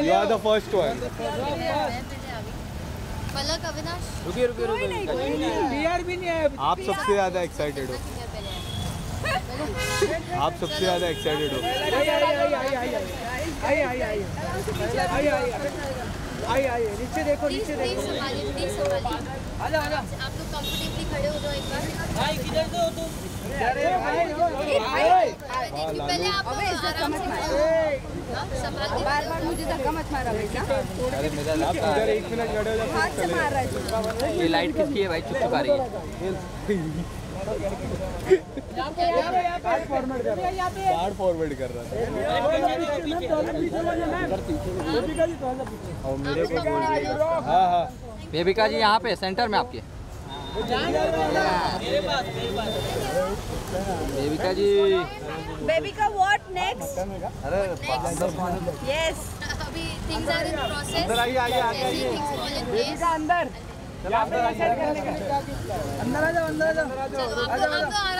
You first one Palak Avinash रुकिए रुकिए रुकिए आप सबसे ज़्यादा एक्साइटेड हो आप सबसे ज़्यादा एक्साइटेड हो नीचे देखो नीचे देखो संभालिए प्लीज़ संभालिए आ जाओ आ जाओ आप लोग कंफर्टेबली खड़े हो जाओ एक बार। अरे भाई Thank you. पहले आप अबे लोग इज़्ज़त आराम से मार। हाँ, संभाल के बार बार मुझे धक्का मत मारा बेटा अरे मेरा लैपटॉप इधर एक मिनट खड़े हो जाओ। हाथ से मार रहा है ये लाइट किसकी है भाई? चुप चुप आ रही है। कार्ड फॉरवर्ड कर रहा था। और मेरे को बोल रही है? हाँ हाँ। बेबिका जी यहाँ पे सेंटर में आपके। बेबिका जी। बेबिका व्हाट नेक्स्ट अरे यस अभी थिंग्स आर इन प्रोसेस अंदर आइए, आइए, आइए। बेबिका अंदर। अंदर आ जाओ अंदर आ जाओ।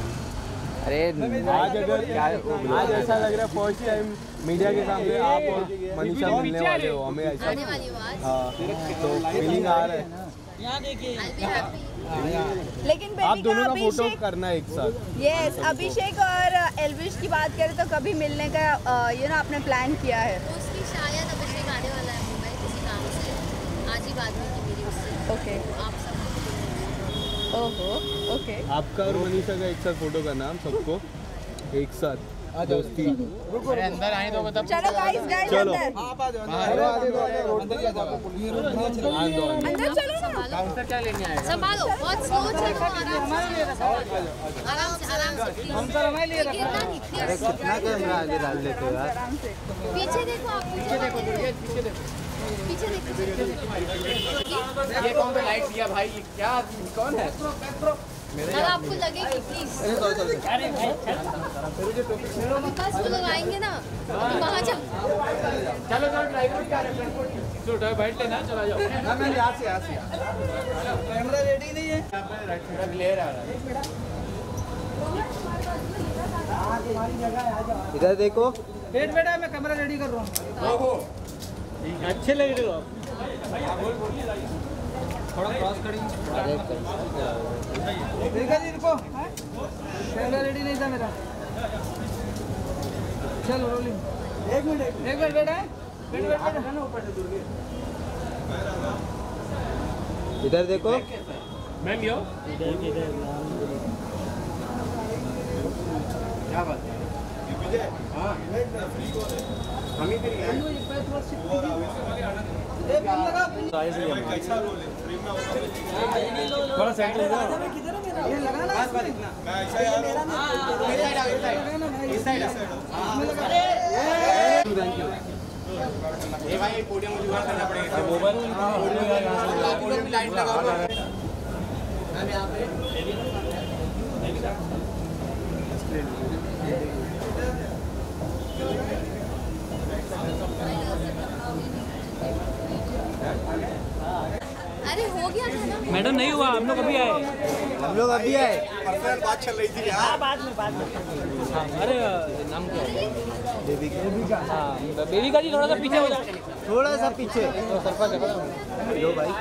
अरे आज अगर आज ऐसा लग रहा है फ़र्स्ट टाइम मीडिया के सामने आप और मनीषा मिलने वाले हो हमें ऐसा हो हाँ तो फीलिंग आ रहा है। be happy. लेकिन आप दोनों का फ़ोटो करना है एक साथ। यस अभिषेक और एलविश की बात करें तो कभी मिलने का यू नो आपने प्लान किया है? उसकी शायद अभिषेक आने वाला है मुंबई किसी काम से। आज ही बात हुई थी मेरी उससे। ओके आप सबको मिलेंगे। ओहो ओके आपका और मनीषा का एक साथ फ़ोटो का नाम सबको एक साथ दोस्ती। चलो गाइस गाइस चलो। आप अंदर अंदर चलो? ना। संभालो संभालो बहुत स्लो चलो आराम से आराम से आराम से। हम सर हमारे लिए नहीं अरे। कितना कैमरा आगे डाल लेते हो यार? पीछे देखो आप पीछे देखो। पीछे देखो। ये कौन सा लाइट दिया भाई क्या कौन है आपको लगेगी प्लीज़ बस लोग ना वहाँ चलो चलो ड्राइवर क्या छोटा बैठ लेना चला जाओ। ना मैं यहाँ से यहाँ से। कैमरा रेडी नहीं है। ग्लेयर आ रहा है। इधर देखो। बेटा मैं कैमरा रेडी कर रहा हूँ। अच्छे लग रहे हो आप। थोड़ा क्रॉस करेंगे। देखा जी कैमरा रेडी नहीं था मेरा। चलो रोलिंग एक मिनट एक मिनट। वेट बेटा। इधर देखो। ये। थोड़ा सेंटर इधर ये लगाना बस बस इतना मैं ऐसा यार मेरा ना इस साइड इस साइड अरे थैंक यू ए भाई पोडियम को जुगाड़ करना पड़ेगा मोबाइल पोडियम का यहाँ से आप लोग भी लाइट लगाओ मैं यहाँ पे हो गया था ना मैडम नहीं हुआ हम लोग अभी आए। हम लोग अभी आए। बात चल रही थी अरे नाम क्या है? हाँ बेबी का जी थोड़ा सा पीछे हो जाओ। थोड़ा सा पीछे। लो भाई।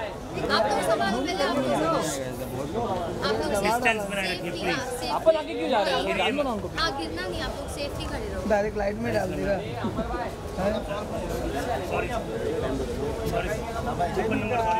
आप लोग संभालो पहले आप लोग डिस्टेंस बनाए रखिए प्लीज़ आप लोग आगे क्यों जा रहे हो? डाल दो उनको हाँ गिरना नहीं आप लोग सेफली खड़े रहो। डायरेक्ट लाइट में डाल देगा लोग सामने